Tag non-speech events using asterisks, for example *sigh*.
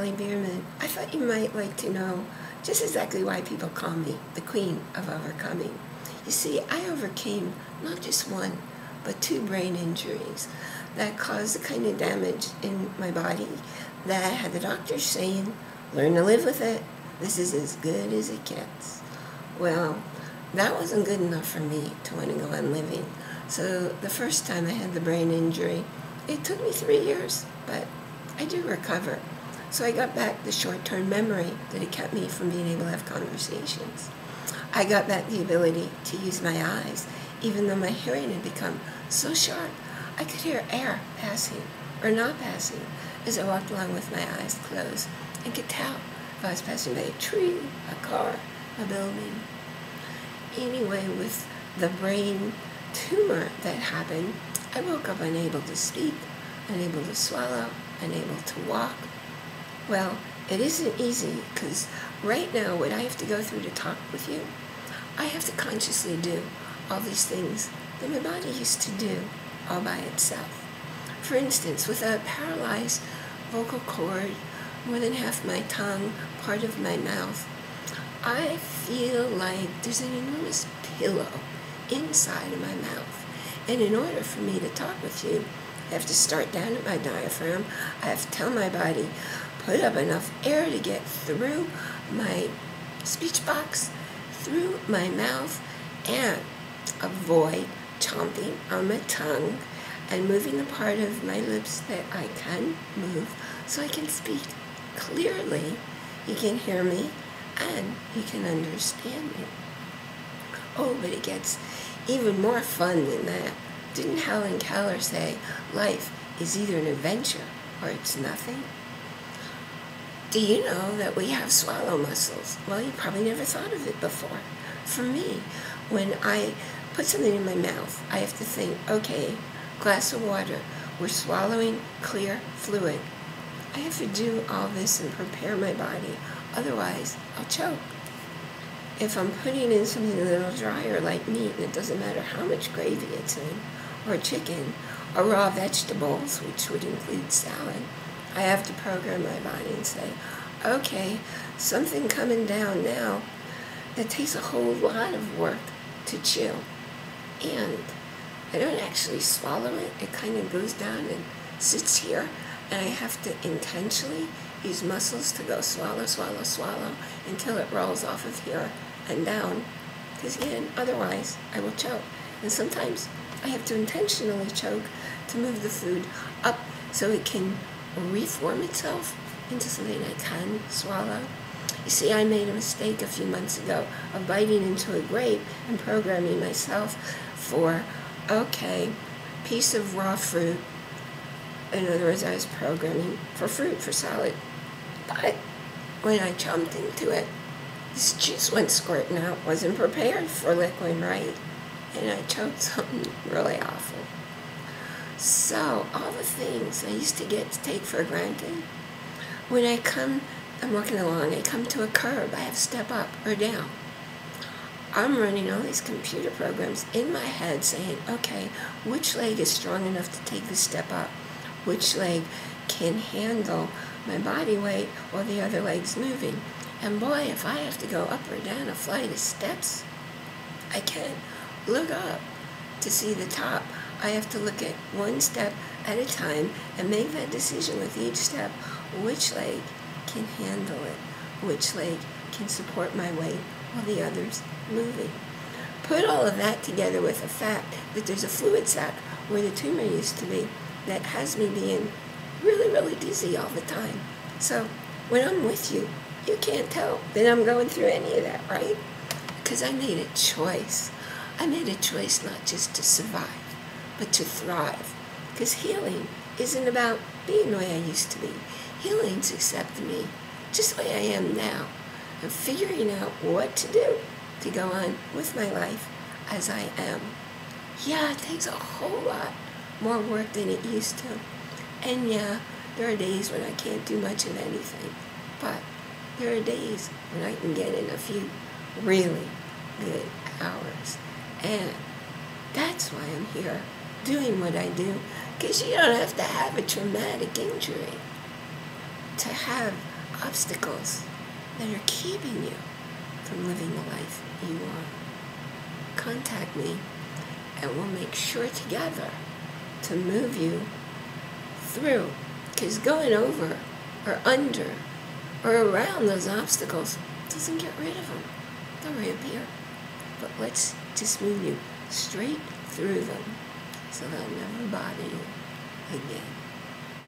Sally Bierman, I thought you might like to know just exactly why people call me the Queen of Overcoming. You see, I overcame not just one, but two brain injuries that caused the kind of damage in my body that I had the doctors saying, learn to live with it. This is as good as it gets. Well, that wasn't good enough for me to want to go on living. So the first time I had the brain injury, it took me three years, but I did recover. So I got back the short-term memory that had kept me from being able to have conversations. I got back the ability to use my eyes, even though my hearing had become so sharp, I could hear air passing or not passing as I walked along with my eyes closed and could tell if I was passing by a tree, a car, a building. Anyway, with the brain tumor that happened, I woke up unable to speak, unable to swallow, unable to walk. Well, it isn't easy because right now what I have to go through to talk with you, I have to consciously do all these things that my body used to do all by itself. For instance, with a paralyzed vocal cord, more than half my tongue, part of my mouth, I feel like there's an enormous pillow inside of my mouth. And in order for me to talk with you, I have to start down at my diaphragm. I have to tell my body, put up enough air to get through my speech box, through my mouth, and avoid chomping on my tongue and moving the part of my lips that I can move so I can speak clearly. You can hear me and you can understand me. Oh, but it gets even more fun than that. Didn't Helen Keller say life is either an adventure or it's nothing? Do you know that we have swallow muscles? Well, you probably never thought of it before. For me, when I put something in my mouth, I have to think, okay, glass of water, we're swallowing clear fluid. I have to do all this and prepare my body, otherwise I'll choke. If I'm putting in something a little drier like meat, and it doesn't matter how much gravy it's in, or chicken, or raw vegetables, which would include salad, I have to program my body and say, okay, something coming down now that takes a whole lot of work to chew. And I don't actually swallow it. It kind of goes down and sits here. And I have to intentionally use muscles to go swallow, swallow, swallow until it rolls off of here and down. Because again, otherwise I will choke. And sometimes I have to intentionally choke to move the food up so it can reform itself into something I can swallow. You see, I made a mistake a few months ago of biting into a grape and programming myself for, okay, piece of raw fruit. In other words, I was programming for fruit, for salad. But when I chomped into it, this juice went squirting out. Wasn't prepared for liquid, right? And I choked *laughs* something really awful. So, all the things I used to get to take for granted, when I come, I'm walking along, I come to a curb, I have to step up or down. I'm running all these computer programs in my head saying, okay, which leg is strong enough to take the step up? Which leg can handle my body weight while the other leg's moving? And boy, if I have to go up or down a flight of steps, I can't look up to see the top. I have to look at one step at a time and make that decision with each step. Which leg can handle it? Which leg can support my weight while the other's moving. Put all of that together with the fact that there's a fluid sac where the tumor used to be that has me being really, really dizzy all the time. So when I'm with you, you can't tell that I'm going through any of that, right? Because I made a choice. I made a choice not just to survive, but to thrive. Because healing isn't about being the way I used to be. Healing's accepting me just the way I am now and figuring out what to do to go on with my life as I am. Yeah, it takes a whole lot more work than it used to. And yeah, there are days when I can't do much of anything. But there are days when I can get in a few really good hours. And that's why I'm here doing what I do, because you don't have to have a traumatic injury to have obstacles that are keeping you from living the life you want, contact me and we'll make sure together to move you through. Because going over or under or around those obstacles doesn't get rid of them. They'll reappear. But let's just move you straight through them so they'll never bother you again.